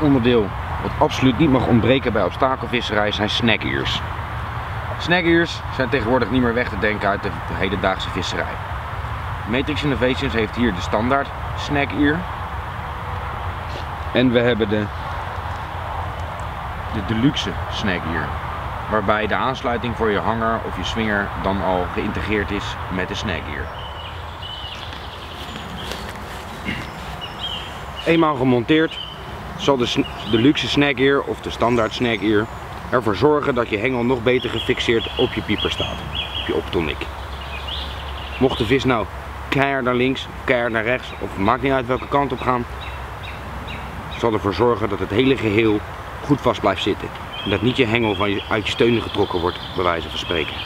onderdeel wat absoluut niet mag ontbreken bij obstakelvisserij zijn snack-ears. Snack-ears zijn tegenwoordig niet meer weg te denken uit de hedendaagse visserij. Matrix Innovations heeft hier de standaard snack-ear. En we hebben de, de deluxe snack-ear. Waarbij de aansluiting voor je hanger of je swinger dan al geïntegreerd is met de snack-ear. Eenmaal gemonteerd zal de, de luxe snack ear of de standaard snack ear ervoor zorgen dat je hengel nog beter gefixeerd op je pieper staat, op je optonic. Mocht de vis nou keihard naar links, keihard naar rechts of maakt niet uit welke kant op gaan, zal ervoor zorgen dat het hele geheel goed vast blijft zitten. En dat niet je hengel van je, uit je steunen getrokken wordt, bij wijze van spreken.